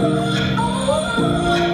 Música